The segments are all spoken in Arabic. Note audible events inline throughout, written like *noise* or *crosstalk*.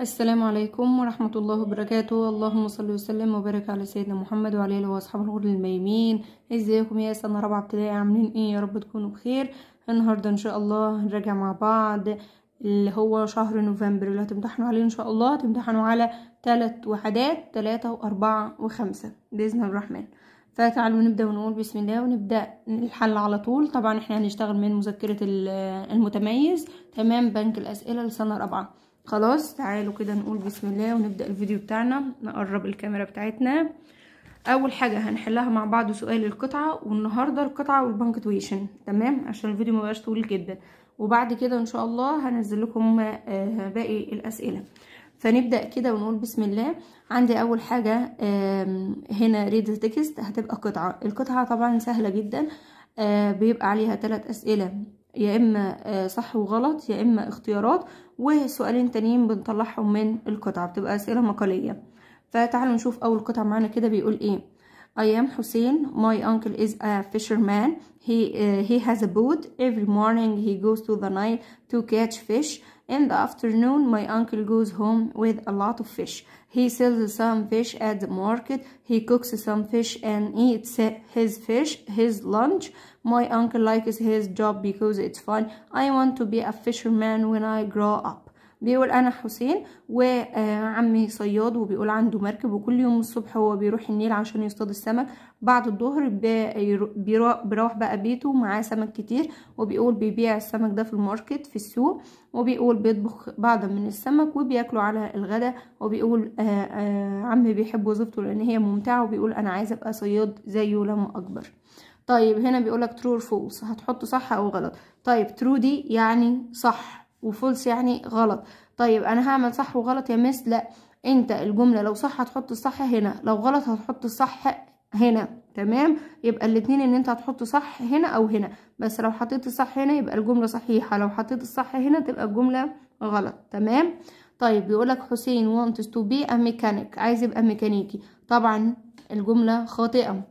السلام عليكم ورحمة الله وبركاته. اللهم صل وسلم وبارك على سيدنا محمد وعلى آله وأصحابه الغر الميمين. إزيكم يا سنة رابعة ابتدائي عاملين إيه؟ يا رب تكونوا بخير. النهاردة إن شاء الله هنراجع مع بعض اللي هو شهر نوفمبر اللي هتمتحنوا عليه إن شاء الله. هتمتحنوا على ثلاث وحدات ثلاثة وأربعة وخمسة بإذن الرحمن. فتعالوا نبدأ ونقول بسم الله ونبدأ الحل على طول. طبعا إحنا هنشتغل من مذكرة المتميز. تمام بنك الأسئلة لسنة رابعة. خلاص تعالوا كده نقول بسم الله ونبدأ الفيديو بتاعنا نقرب الكاميرا بتاعتنا. أول حاجة هنحلها مع بعض سؤال القطعة والنهاردة القطعة وال punctuation تمام؟ عشان الفيديو مبقاش طويل جدا. وبعد كده إن شاء الله هنزل لكم باقي الأسئلة. فنبدأ كده ونقول بسم الله. عندي أول حاجة هنا read text هتبقى قطعة. القطعة طبعا سهلة جدا بيبقى عليها ثلاث أسئلة. يا إما صح وغلط يا إما اختيارات وسؤالين تانيين بنطلعهم من القطعة بتبقى أسئلة مقالية. فتعالوا نشوف أول قطعة معانا كده بيقول إيه. I am Hussein. My uncle is a fisherman. He uh, he has a boat. Every morning he goes to the Nile to catch fish. In the afternoon my uncle goes home with a lot of fish. He sells some fish at the market. He cooks some fish and eats his fish his lunch. My uncle likes his job because it's fun. I want to be a fisherman when I grow up بيقول أنا حسين وعمي صياد وبيقول عنده مركب وكل يوم الصبح هو بيروح النيل عشان يصطاد السمك. بعد الظهر بيروح بقى بيته معاه سمك كتير وبيقول بيبيع السمك ده في الماركت في السوق وبيقول بيطبخ بعضا من السمك وبياكله على الغداء وبيقول آآ آآ عمي بيحب وظيفته لأن هي ممتعة وبيقول أنا عايزه أبقى صياد زيه لما أكبر. طيب هنا بيقولك true or false هتحط صح أو غلط. طيب true دي يعني صح. وفولس يعني غلط. طيب أنا هعمل صح وغلط يا مس لا. أنت الجملة لو صح هتحط الصح هنا لو غلط هتحط الصح هنا. تمام؟ يبقى الاتنين إن أنت هتحط صح هنا أو هنا. بس لو حطيت الصح هنا يبقى الجملة صحيحة. لو حطيت الصح هنا تبقى الجملة غلط. تمام؟ طيب بيقولك حسين wants to be a mechanic عايز يبقى ميكانيكي. طبعا الجملة خاطئة.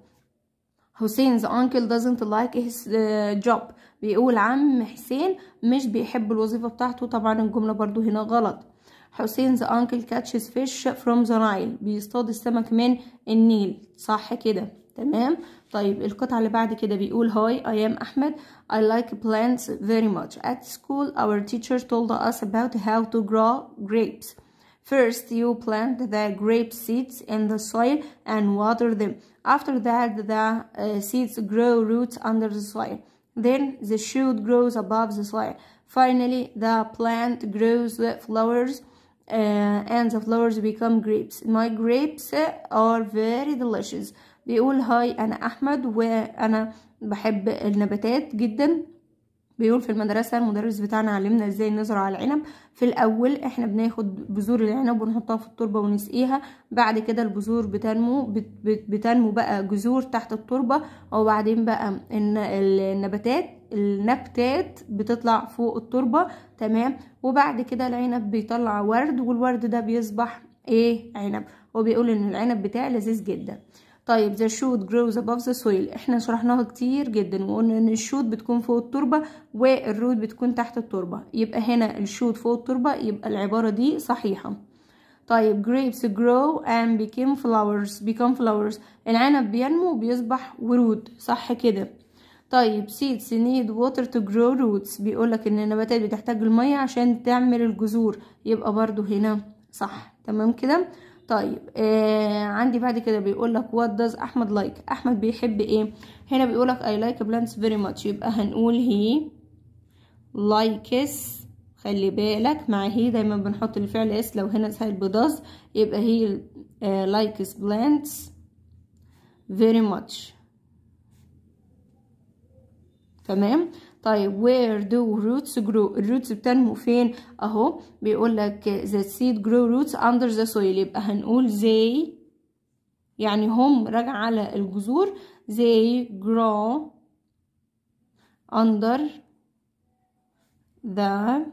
حسين's uncle doesn't like his uh, job. بيقول عم حسين مش بيحب الوظيفة بتاعته طبعا الجملة برضو هنا غلط حسين's uncle catches fish from the Nile بيصطاد السمك من النيل صح كده تمام طيب القطعة اللي بعد كده بيقول هاي I am أحمد I like plants very much at school our teacher told us about how to grow grapes First, you plant the grape seeds in the soil and water them. After that, the uh, seeds grow roots under the soil. Then the shoot grows above the soil. Finally, the plant grows flowers uh, and the flowers become grapes. My grapes are very delicious. بيقول هاي أنا أحمد وأنا بحب النباتات جدا بيقول في المدرسة المدرس بتاعنا علمنا إزاي نزرع العنب. في الأول إحنا بناخد بذور العنب ونحطها في التربة ونسقيها. بعد كده البذور بتنمو بت بت بتنمو بقى جذور تحت التربة. وبعدين بقى النباتات النبتات بتطلع فوق التربة. تمام؟ وبعد كده العنب بيطلع ورد والورد ده بيصبح إيه؟ عنب. وبيقول إن العنب بتاعي لذيذ جدا. طيب the shoot grows above the soil. إحنا شرحناها كتير جدا وقلنا إن ال shoot بتكون فوق التربة وال root بتكون تحت التربة. يبقى هنا ال shoot فوق التربة يبقى العبارة دي صحيحة. طيب grapes grow and become flowers become flowers. العنب بينمو وبيصبح ورود صح كده. طيب seeds need water to grow roots. بيقولك إن النباتات بتحتاج المية عشان تعمل الجذور. يبقى برضو هنا صح. تمام كده؟ طيب آه عندي بعد كده بيقول لك what does أحمد like أحمد بيحب إيه؟ هنا بيقول لك I like plants very much. يبقى هنقول he likes خلي بالك مع هي دايما بنحط الفعل s لو هنا سهل ب does يبقى هي likes plants very much. تمام؟ طيب where do roots grow ال roots بتنمو فين اهو بيقول لك the seed grow roots under the soil يبقى هنقول they يعني هم راجع على الجذور they grow under the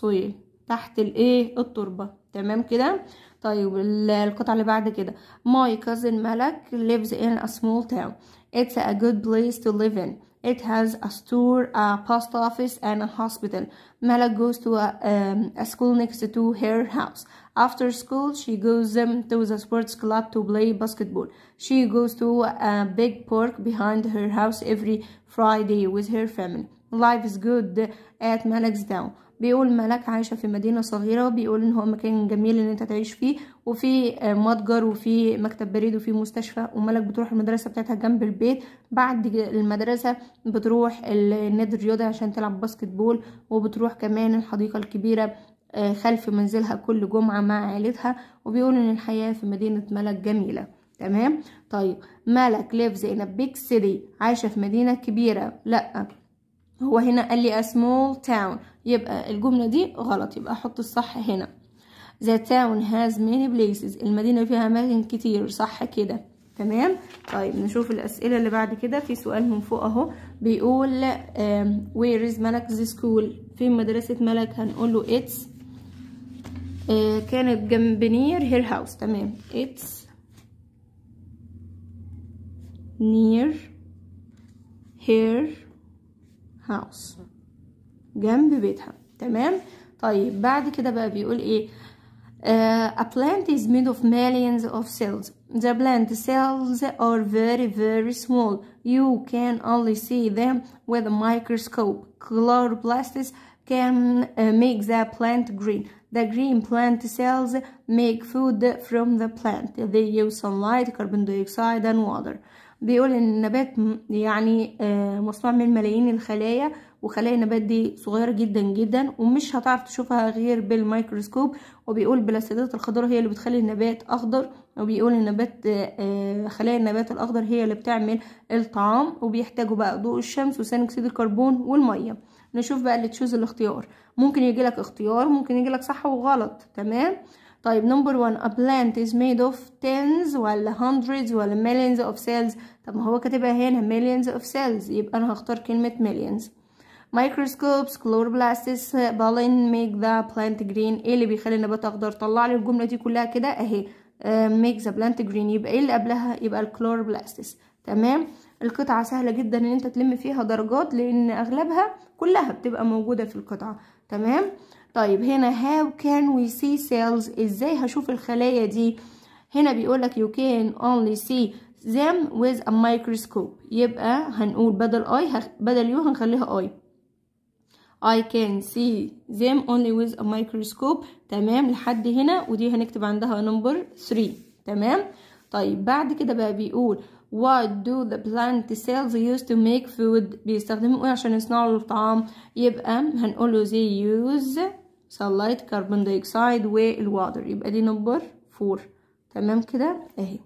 soil تحت الايه التربة تمام كده طيب القطعة اللي بعد كده my cousin ملك lives in a small town it's a good place to live in It has a store, a post office, and a hospital. Malak goes to a, um, a school next to her house. After school, she goes um, to the sports club to play basketball. She goes to a big park behind her house every Friday with her family. Life is good at Malak's town. بيقول ملك عايشة في مدينة صغيرة وبيقول إن هو مكان جميل إن أنت تعيش فيه وفي متجر وفي مكتب بريد وفي مستشفى وملك بتروح المدرسة بتاعتها جنب البيت. بعد المدرسة بتروح النادي الرياضي عشان تلعب باسكت بول وبتروح كمان الحديقة الكبيرة خلف منزلها كل جمعة مع عيلتها. وبيقول إن الحياة في مدينة ملك جميلة. تمام؟ طيب ملك in a big city عايشة في مدينة كبيرة. لأ هو هنا قال لي a small town. يبقى الجملة دي غلط يبقى أحط الصح هنا. The town has many places. المدينة فيها أماكن كتير. صح كده. تمام؟ طيب نشوف الأسئلة اللي بعد كده. في سؤال من فوق أهو. بيقول where is ملك school في مدرسة ملك هنقول له it's uh, كانت جنب near her house. تمام. it's near her house. جنب بيتها تمام طيب بعد كده بقى بيقول ايه uh, a plant is made of millions of cells the plant cells are very very small you can only see them with a microscope chloroplasts can uh, make the plant green the green plant cells make food from the plant they use sunlight carbon dioxide and water بيقول ان النبات يعني مصنوع من ملايين الخلايا وخلايا النبات دي صغيرة جدا جدا ومش هتعرف تشوفها غير بالميكروسكوب. وبيقول بلاستيدات الخضراء هي اللي بتخلي النبات أخضر وبيقول النبات خلايا النبات الأخضر هي اللي بتعمل الطعام وبيحتاجوا بقى ضوء الشمس وثاني أكسيد الكربون والمية. نشوف بقى اللي تشوز الاختيار. ممكن يجيلك اختيار ممكن يجيلك صح وغلط. تمام؟ طيب number 1 a plant is made of tens ولا hundreds ولا millions of cells طب ما هو كاتبها هنا millions of cells. يبقى أنا هختار كلمة millions. Microscopes chloroplasts pollen make the plant green إيه اللي بيخلي النبات أخضر؟ طلع لي الجملة دي كلها كده أهي. uh, make the plant green يبقى إيه اللي قبلها؟ يبقى ال chloroplasts تمام؟ القطعة سهلة جدا إن أنت تلم فيها درجات لأن أغلبها كلها بتبقى موجودة في القطعة. تمام؟ طيب هنا how can we see cells إزاي هشوف الخلايا دي؟ هنا بيقولك you can only see them with a microscope. يبقى هنقول بدل هخ... بدل you هنخليها I. I can see them only with a microscope. تمام؟ لحد هنا. ودي هنكتب عندها number 3 تمام؟ طيب بعد كده بقى بيقول What do the plant cells use to make food بيستخدموا إيه عشان يصنعوا الطعام؟ يبقى هنقول له they use sunlight carbon dioxide والwater يبقى دي نمبر 4 تمام كده؟ أهي.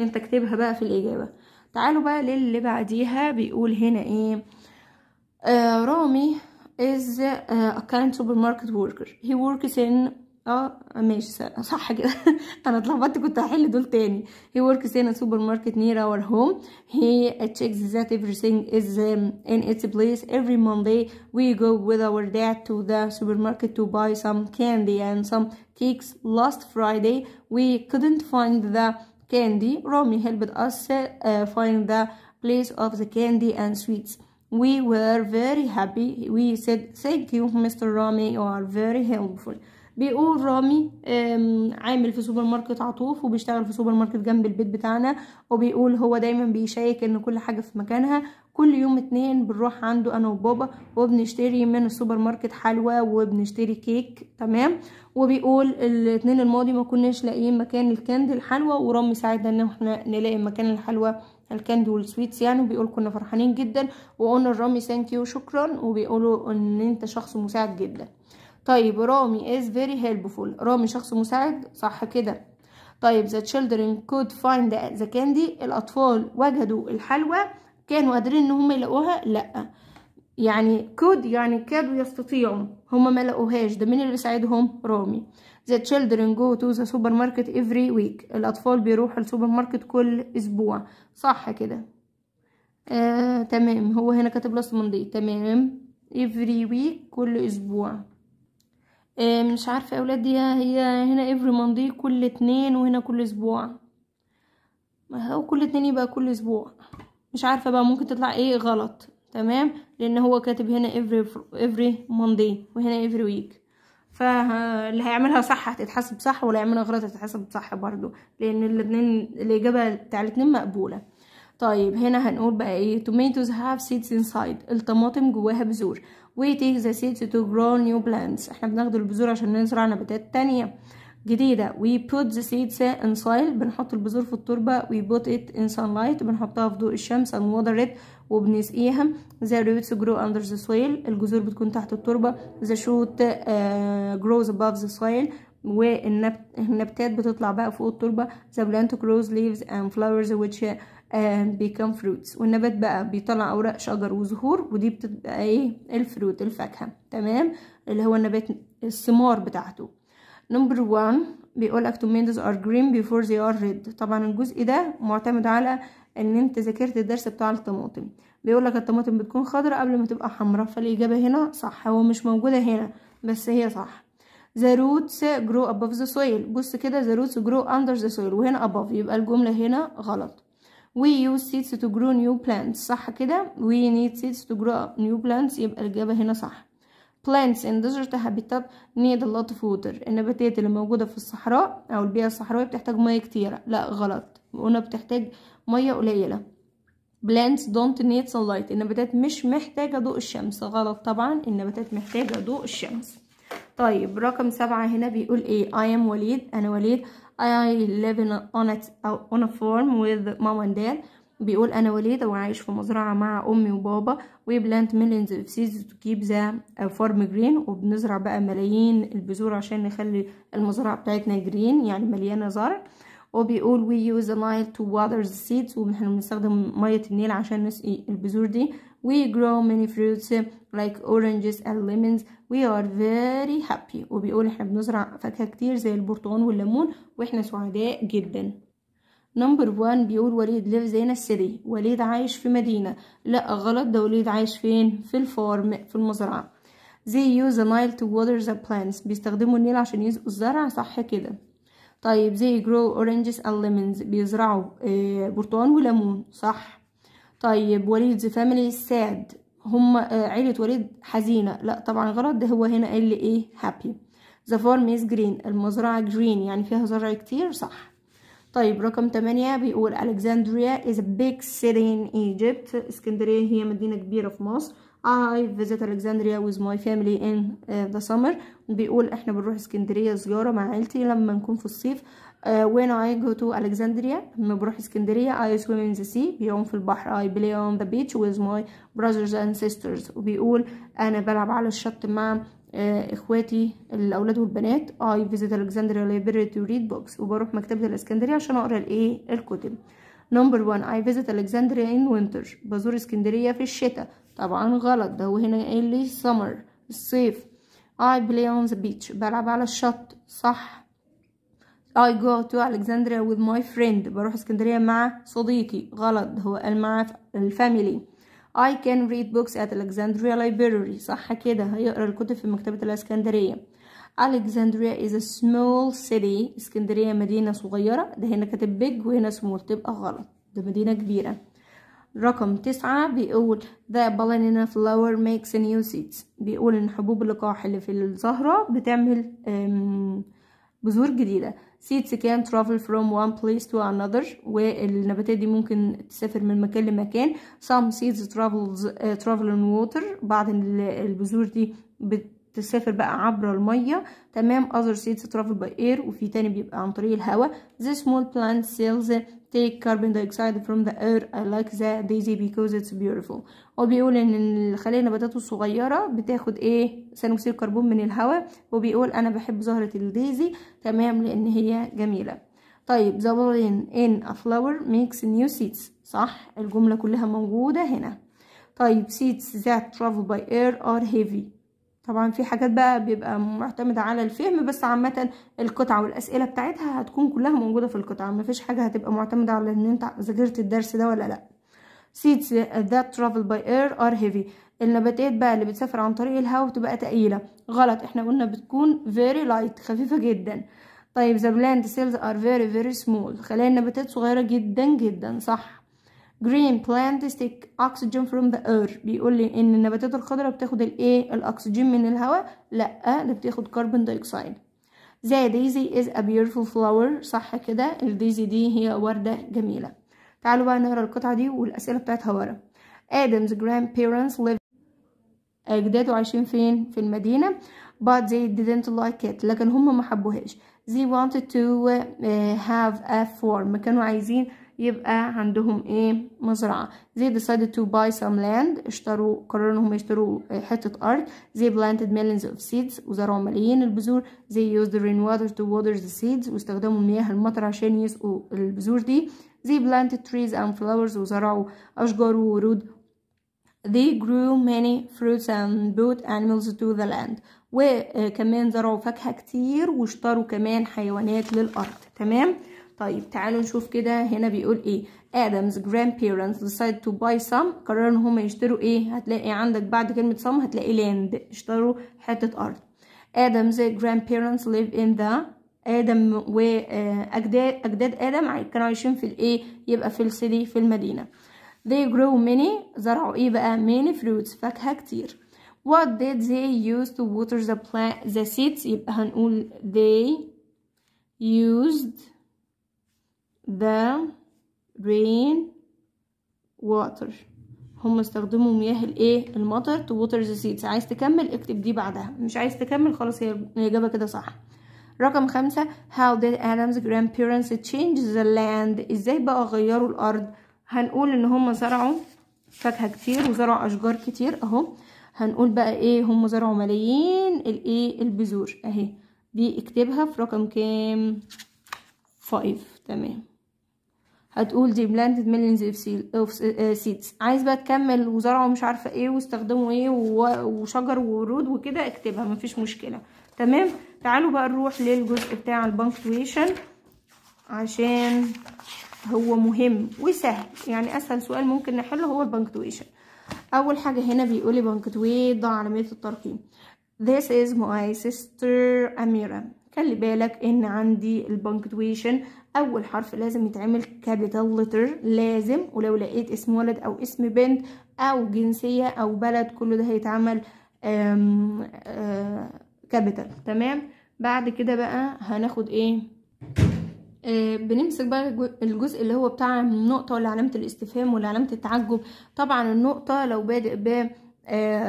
أنت اكتبها بقى في الإجابة. تعالوا بقى للي بعديها. بيقول هنا إيه؟ آه رامي is uh, a kind supermarket worker he works in اه ماشي صح كده *laughs* انا اتلخبطت كنت هحل دول تاني he works in a supermarket near our home he checks that everything is um, in its place every Monday we go with our dad to the supermarket to buy some candy and some cakes last Friday we couldn't find the candy Romy helped us uh, find the place of the candy and sweets We were very happy. We said thank you Mr. Rami. You are very helpful. بيقول رامي عامل في سوبر ماركت عطوف وبيشتغل في سوبر ماركت جنب البيت بتاعنا. وبيقول هو دايما بيشيك ان كل حاجة في مكانها. كل يوم اتنين بنروح عنده أنا وبابا وبنشتري من السوبر ماركت حلوى وبنشتري كيك تمام؟ وبيقول الاتنين الماضي ما كناش لاقيين مكان ال candy الحلوى ورامي ساعدنا إن إحنا نلاقي مكان الحلوى ال candy وال sweets يعني وبيقول كنا فرحانين جدا. وقلنا لرامي thank you شكرا. وبيقولوا إن أنت شخص مساعد جدا. طيب رامي is very helpful. رامي شخص مساعد؟ صح كده. طيب the children could find the candy. الأطفال وجدوا الحلوى. كانوا قادرين إن هم يلاقوها؟ لأ. يعني could يعني كادوا يستطيعوا. هم ما لقوهاش. ده مين اللي بيساعدهم رامي. The children go to the supermarket every week. الأطفال بيروحوا السوبر ماركت كل أسبوع. صح كده. آه، تمام. هو هنا كاتب last Monday تمام. Every week كل أسبوع. آه، مش عارفة أولاد دي هي هنا every Monday كل اتنين وهنا كل أسبوع. ما هو كل اتنين يبقى كل أسبوع. مش عارفة بقى ممكن تطلع إيه غلط. تمام؟ لأن هو كاتب هنا every every Monday وهنا every week. فاللي هيعملها صح هتتحسب صح واللي هيعملها غلط هتتحسب صح برضو لأن الاتنين الإجابة بتاع الاتنين مقبولة. طيب هنا هنقول بقى إيه؟ Tomatoes have seeds inside. الطماطم جواها بذور. We take the seeds to grow new plants. إحنا بناخد البذور عشان نزرع نباتات تانية. جديدة. We put the seeds in soil. بنحط البذور في التربة. We put it in sunlight. بنحطها في ضوء الشمس. and water it. وبنسقيها the roots grow under the soil. الجذور بتكون تحت التربة. The shoot uh, grows above the soil. والنباتات بتطلع بقى فوق التربة. The plant grows leaves and flowers which uh, become fruits. والنبات بقى بيطلع أوراق شجر وزهور. ودي بتبقى إيه؟ الفروت الفاكهة. تمام؟ اللي هو النبات الثمار بتاعته. نمبر 1 بيقول لك tomatoes are green before they are red. طبعا الجزء ده معتمد على إن أنت ذاكرت الدرس بتاع الطماطم. بيقول لك الطماطم بتكون خضراء قبل ما تبقى حمراء فالإجابة هنا صح هو مش موجودة هنا بس هي صح. The roots grow above the soil. بص كده the roots grow under the soil وهنا above يبقى الجملة هنا غلط. We use seeds to grow new plants. صح كده؟ We need seeds to grow new plants يبقى الإجابة هنا صح. Plants in desert habitat need a lot of water. النباتات اللي موجودة في الصحراء أو البيئة الصحراوية بتحتاج مية كتيرة. لا غلط. قلنا بتحتاج مية قليلة. Plants don't need sunlight. النباتات مش محتاجة ضوء الشمس. غلط طبعا. النباتات محتاجة ضوء الشمس. طيب رقم سبعة هنا بيقول إيه؟ I am وليد. أنا وليد. I live on, a, on a farm with mom and dad. بيقول أنا وليد وعايش في مزرعة مع أمي وبابا. We plant millions of seeds to keep the farm green. وبنزرع بقى ملايين البذور عشان نخلي المزرعة بتاعتنا جرين يعني مليانة زرع. وبيقول we use the Nile to water the seeds. ونحن بنستخدم مية النيل عشان نسقي البذور دي. We grow many fruits like oranges and lemons. We are very happy. وبيقول إحنا بنزرع فاكهة كتير زي البرتقال والليمون وإحنا سعداء جدا. number 1 بيقول وليد in a city وليد عايش في مدينة. لا غلط. ده وليد عايش فين؟ في ال farm في المزرعة. They use the Nile to water the plants. بيستخدموا النيل عشان يسقوا الزرع صح كده. طيب they grow oranges and lemons بيزرعوا آه برتقال وليمون صح؟ طيب وليد the family sad هم آه عيلة وليد حزينة. لا طبعا غلط ده هو هنا قال لي إيه؟ Happy. The farm is green. المزرعة green يعني فيها زرع كتير صح. طيب رقم 8 بيقول Alexandria is a big city in Egypt. اسكندرية هي مدينة كبيرة في مصر. I visit Alexandria with my family in uh, the summer. بيقول إحنا بنروح إسكندرية زيارة مع عيلتي لما نكون في الصيف. Uh, when I go to Alexandria لما بروح إسكندرية I swim in the sea بيعوم في البحر. I play on the beach with my brothers and sisters. وبيقول أنا بلعب على الشط مع إخواتي الأولاد والبنات. I visit Alexandria library to read books. وبروح مكتبة الإسكندرية عشان أقرأ الايه الكتب. نمبر 1 I visit Alexandria in winter. بزور إسكندرية في الشتاء. طبعا غلط. ده هو هنا قايل لي summer الصيف. I play on the beach بلعب على الشط. صح. I go to Alexandria with my friend. بروح اسكندرية مع صديقي. غلط. ده هو قال مع الفاميلي I can read books at Alexandria Library. صح كده. هيقرأ الكتب في مكتبة الإسكندرية. Alexandria is a small city. اسكندرية مدينة صغيرة. ده هنا كاتب big وهنا small. تبقى غلط. ده مدينة كبيرة. رقم تسعة بيقول the ballerina flower makes new seeds. بيقول إن حبوب اللقاح اللي في الزهرة بتعمل بذور جديدة. Seeds can travel from one place to another. والنباتات دي ممكن تسافر من مكان لمكان. Some seeds travels uh, travel in water. بعض البذور دي بتسافر بقى عبر المية. تمام. Other seeds travel by air. وفي تاني بيبقى عن طريق الهواء. The small plant cells take carbon dioxide from the air. I like the daisy because it's beautiful. وبيقول إن الخلايا النباتات الصغيرة بتاخد إيه؟ ثاني اكسيد الكربون من الهواء. وبيقول أنا بحب زهرة ال daisy تمام. لأن هي جميلة. طيب. The pollen in a flower makes new seeds. صح. الجملة كلها موجودة هنا. طيب. Seeds that travel by air are heavy. طبعا في حاجات بقى بيبقى معتمدة على الفهم بس عامة القطعة والأسئلة بتاعتها هتكون كلها موجودة في القطعة. مفيش حاجة هتبقى معتمدة على إن أنت ذاكرت الدرس ده ولا لأ. Seeds that travel by air are heavy. النباتات بقى اللي بتسافر عن طريق الهواء بتبقى تقيلة. غلط. إحنا قلنا بتكون very light خفيفة جدا. طيب the plant cells are very very small. خلايا النباتات صغيرة جدا جدا صح. Green plants take oxygen from the air بيقول لي إن النباتات الخضراء بتاخد الايه الأكسجين من الهواء لا ده بتاخد carbon dioxide the daisy is a beautiful flower. صح كده؟ ال daisy دي هي وردة جميلة. تعالوا بقى نقرأ القطعة دي والأسئلة بتاعتها ورا. Adam's grandparents lived أجداده عايشين فين؟ في المدينة. But they didn't like it. لكن هم ما حبوهاش. They wanted to uh, have a farm. كانوا عايزين يبقى عندهم إيه؟ مزرعة. They decided to buy some land اشتروا قرروا إنهم يشتروا حتة أرض. They planted millions of seeds وزرعوا ملايين البذور. They used the rainwater to water the seeds واستخدموا مياه المطر عشان يسقوا البذور دي. They planted trees and flowers وزرعوا أشجار وورود. They grew many fruits and brought animals to the land. وكمان زرعوا فاكهة كتير واشتروا كمان حيوانات للأرض. تمام؟ طيب تعالوا نشوف كده هنا بيقول إيه. Adam's grandparents decided to buy some. قرروا إن هم يشتروا إيه؟ هتلاقي عندك بعد كلمة some هتلاقي land. اشتروا حتة أرض. Adam's grandparents live in the آدم وأجداد أجداد آدم كانوا عايشين في الإيه؟ يبقى في السيتي في المدينة. They grow many زرعوا إيه بقى؟ many fruits. فاكهة كتير. What did they use to water the plant the seeds يبقى هنقول they used the rain water. هم استخدموا مياه الايه؟ المطر. to water the seeds. عايز تكمل اكتب دي بعدها. مش عايز تكمل خلاص هي الإجابة كده صح. رقم خمسة how did Adam's grandparents change the land إزاي بقى غيروا الأرض؟ هنقول إن هم زرعوا فاكهة كتير وزرعوا أشجار كتير أهو. هنقول بقى إيه؟ هم زرعوا ملايين الإيه؟ البذور. أهي. دي اكتبها في رقم كام؟ فايف تمام. هتقول دي planted millions of seeds. عايز بقى تكمل وزرعوا مش عارفة إيه واستخدموا إيه وشجر وورود وكده اكتبها مفيش مشكلة. تمام؟ تعالوا بقى نروح للجزء بتاع ال punctuation عشان هو مهم وسهل. يعني أسهل سؤال ممكن نحله هو ال punctuation. أول حاجة هنا بيقول لي punctuate ضع علاميه الترقيم. This is my sister أميرة خلي بالك إن عندي ال punctuation أول حرف لازم يتعمل capital letter لازم. ولو لقيت اسم ولد أو اسم بنت أو جنسية أو بلد كله ده هيتعمل كابيتال تمام؟ بعد كده بقى هناخد إيه؟ آه بنمسك بقى الجزء اللي هو بتاع النقطة ولا علامة الاستفهام ولا علامة التعجب. طبعا النقطة لو بادئ ب آه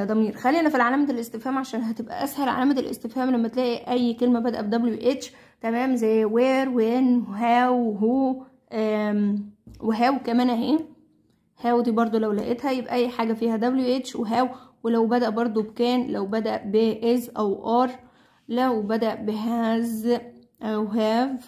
ضمير. خلينا في علامة الاستفهام عشان هتبقى أسهل. علامة الاستفهام لما تلاقي أي كلمة بادئة ب WH تمام؟ زي where when how who و how كمان أهي. how دي برضو لو لقيتها يبقى أي حاجة فيها WH و how. ولو بدأ برضو ب can لو بدأ ب is أو are لو بدأ ب has أو have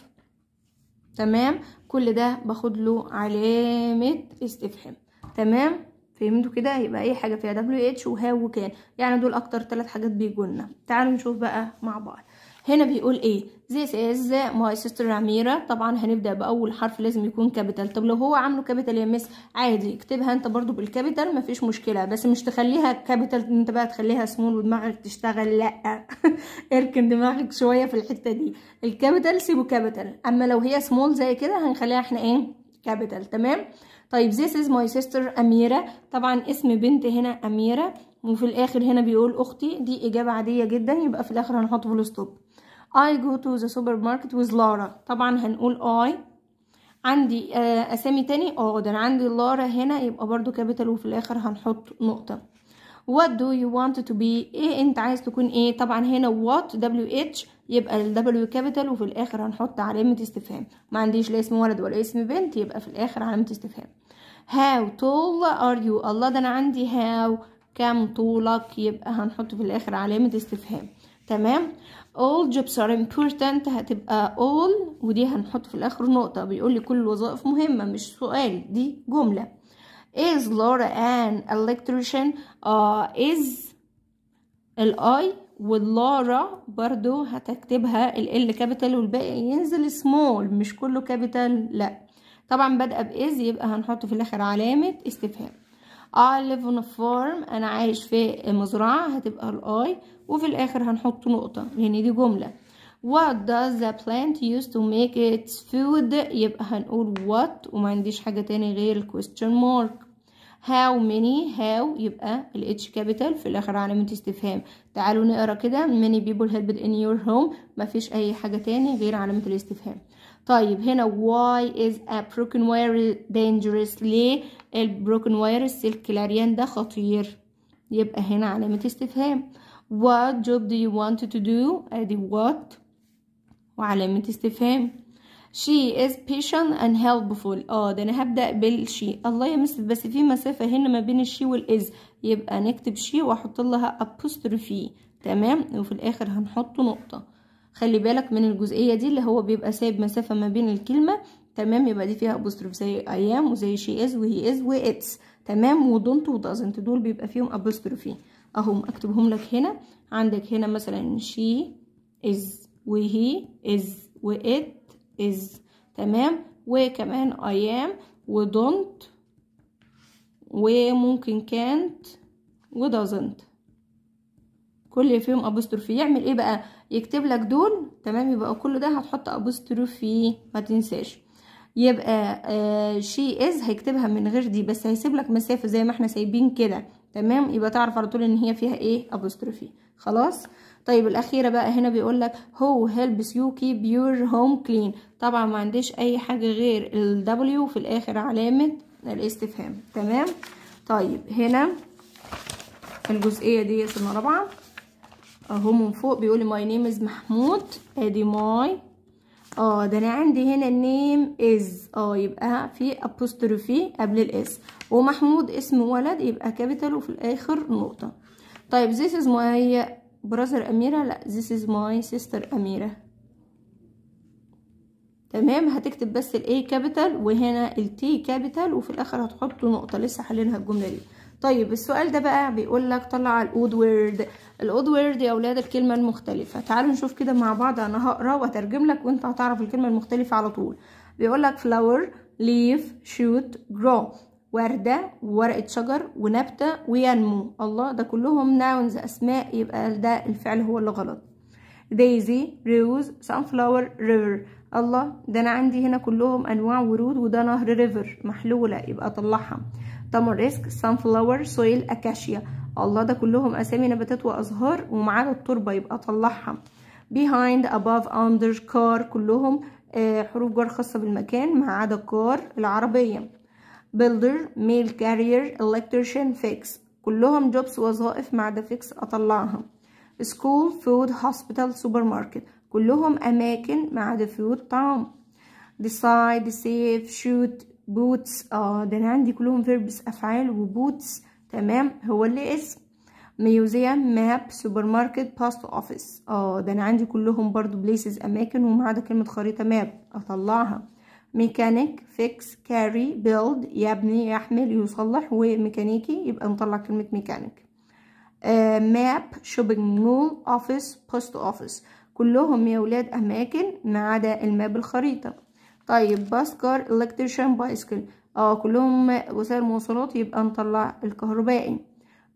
تمام؟ كل ده باخد له علامة استفهام تمام؟ فهمتوا كده؟ يبقى أي حاجة فيها دبليو اتش وهاو وكان يعني دول أكتر ثلاث حاجات بيجولنا. تعالوا نشوف بقى مع بعض. هنا بيقول إيه؟ This is my sister أميرة طبعا هنبدأ بأول حرف لازم يكون capital طب لو هو عامله capital يا miss عادي. اكتبها أنت برضو بال capital مفيش مشكلة. بس مش تخليها capital أنت بقى تخليها سمول ودماغك تشتغل. لأ. *laughs* اركن دماغك شوية في الحتة دي. ال capital سيبه capital أما لو هي سمول زي كده هنخليها إحنا إيه؟ capital تمام؟ طيب this is my sister أميرة. طبعا اسم بنت هنا أميرة وفي الآخر هنا بيقول أختي. دي إجابة عادية جدا يبقى في الآخر هنحط full stop I go to the supermarket with Laura. طبعا هنقول I. عندي آه أسامي تاني. آه ده أنا عندي لارا هنا يبقى برضو capital وفي الآخر هنحط نقطة. What do you want to be? إيه أنت عايز تكون إيه؟ طبعا هنا what W H يبقى ال W capital وفي الآخر هنحط علامة استفهام. ما عنديش لا اسم ولد ولا اسم بنت يبقى في الآخر علامة استفهام. How tall are you الله ده أنا عندي how. كم طولك؟ يبقى هنحط في الآخر علامة استفهام. تمام؟ All jobs are important. هتبقى all ودي هنحط في الآخر نقطة. بيقول لي كل الوظائف مهمة مش سؤال دي جملة. Is Laura an electrician uh, is ال I و Laura برضو هتكتبها L capital والباقي ينزل small مش كله capital لا. طبعا بادئه ب is يبقى هنحط في الآخر علامة استفهام. I live on a farm أنا عايش في مزرعة هتبقى ال I وفي الآخر هنحط نقطة. لأن دي جملة. What does the plant use to make its food يبقى هنقول what وما عنديش حاجة تاني غير question mark. How many how يبقى ال H capital. في الآخر علامة استفهام تعالوا نقرأ كده. Many people helped in your home. مفيش أي حاجة تاني غير علامة الاستفهام طيب هنا why is a broken wire dangerous ليه ال broken wire السلك العريان ده خطير. يبقى هنا علامة استفهام what job do you want to do? أدي what وعلامة استفهام she is patient and helpful. آه ده أنا هبدأ بال she. الله يا مس بس في مسافة هنا ما بين ال she وال is. يبقى نكتب she وأحط لها apostrophe. تمام؟ وفي الآخر هنحط نقطة. خلي بالك من الجزئية دي اللي هو بيبقى سايب مسافة ما بين الكلمة. تمام؟ يبقى دي فيها apostrophe زي I am وزي she is و he is و what's تمام؟ و don't و doesn't دول بيبقى فيهم apostrophe. اهم أكتبهم لك هنا. عندك هنا مثلا she is و he is و what is تمام؟ وكمان I am و don't وممكن can't و doesn't. كل فيهم apostrophe يعمل إيه بقى؟ يكتب لك دول. تمام؟ يبقى كل ده هتحط apostrophe ما تنساش. يبقى آه she is هيكتبها من غير دي بس هيسيب لك مسافة زي ما إحنا سايبين كده. تمام؟ يبقى تعرف على طول إن هي فيها إيه؟ ابوستروفي خلاص؟ طيب الأخيرة بقى هنا بيقول لك who helps you keep your home clean. طبعا ما عنديش أي حاجة غير ال W في الآخر علامة الاستفهام. تمام؟ طيب هنا الجزئية دي سنة رابعة. أهو من فوق بيقول my name is محمود. أدي my آه ده أنا عندي هنا ال name is آه يبقى في apostrophe قبل ال s ومحمود اسم ولد يبقى capital وفي الآخر نقطة. طيب this is my brother أميرة لا. This is my sister أميرة تمام؟ هتكتب بس ال A capital وهنا ال T capital وفي الآخر هتحط نقطة لسه حلينها الجملة دي. طيب السؤال ده بقى بيقول لك طلع ال odd word الأود وورد يا أولاد الكلمة المختلفة. تعالوا نشوف كده مع بعض أنا هقرأ وأترجم لك وأنت هتعرف الكلمة المختلفة على طول. بيقول لك flower leaf shoot grow. وردة وورقة شجر ونبتة وينمو. الله ده كلهم nouns أسماء يبقى ده الفعل هو اللي غلط. Daisy rose sunflower river. الله ده أنا عندي هنا كلهم أنواع ورود وده نهر river محلولة يبقى طلعها. تمرسك sunflower soil أكاشيا الله ده كلهم أسامي نباتات وأزهار وما التربة يبقى طلعها. Behind above under car كلهم حروف جر خاصة بالمكان ما عدا car العربية. Builder mail carrier electrician fix كلهم jobs وظائف ما عدا fix أطلعها school food hospital supermarket كلهم أماكن ما عدا food طعام decide save shoot boots آه ده أنا عندي كلهم verbs أفعال و boots تمام هو اللي اسم museum map supermarket post office آه ده أنا عندي كلهم برضو places أماكن وما عدا كلمة خريطة map أطلعها mechanic fix carry build يبني يحمل يصلح وميكانيكي يبقى نطلع كلمة mechanic. map shopping mall office post office. كلهم يا ولاد أماكن ما عدا ال map الخريطة. طيب bus car electrician bicycle. آه كلهم وسائل مواصلات يبقى نطلع الكهربائي.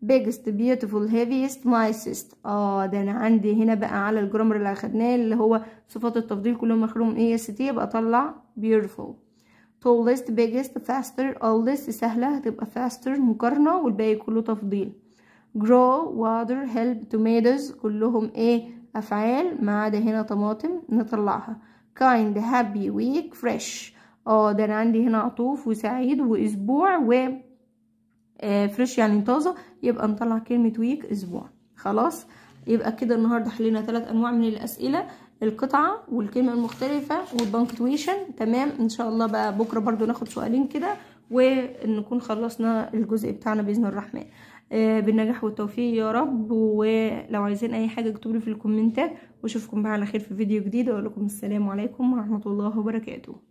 Biggest beautiful heaviest nicest آه ده أنا عندي هنا بقى على ال grammar اللي أخدناه اللي هو صفات التفضيل كلهم مخروم e s t يبقى اطلع beautiful. Tallest biggest faster oldest سهلة هتبقى faster مقارنة والباقي كله تفضيل. Grow water help tomatoes كلهم إيه أفعال ما عدا هنا طماطم نطلعها. Kind happy week fresh. آه ده أنا عندي هنا عطوف وسعيد وأسبوع و آه fresh يعني طازة يبقى نطلع كلمة week أسبوع. خلاص؟ يبقى كده النهاردة حلينا ثلاث أنواع من الأسئلة القطعة والكلمة المختلفة وال punctuation تمام؟ إن شاء الله بقى بكرة برضو ناخد سؤالين كده ونكون خلصنا الجزء بتاعنا بإذن الرحمن. آه بالنجاح والتوفيق يا رب. ولو عايزين أي حاجة اكتبولي في الكومنتات. وأشوفكم بقى على خير في فيديو جديد. واقول لكم السلام عليكم ورحمة الله وبركاته.